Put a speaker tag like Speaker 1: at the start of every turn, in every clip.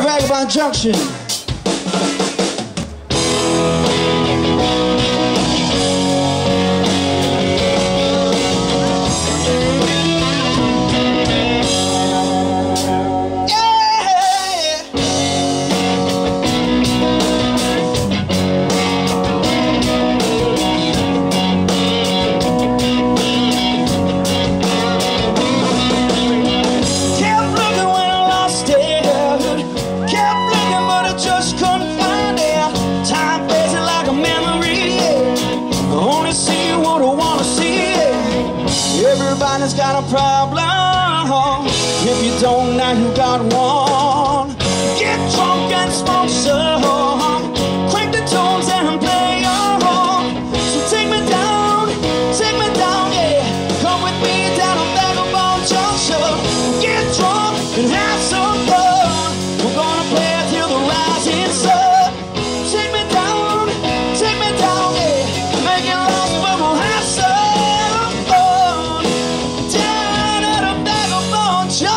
Speaker 1: Vagabond Junction. China's got a problem. If you don't now, you got one.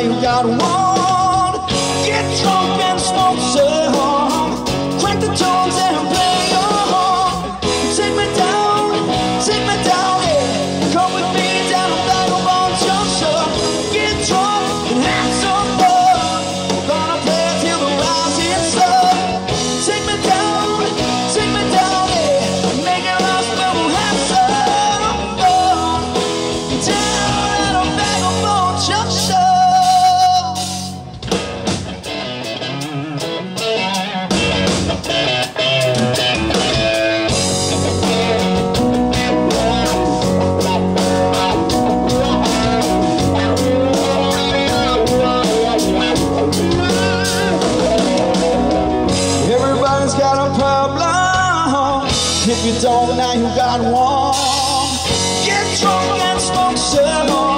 Speaker 1: you got one. Get drunk and smoke some. Crank the tones If you don't, now you got one. Get drunk and smoke some more.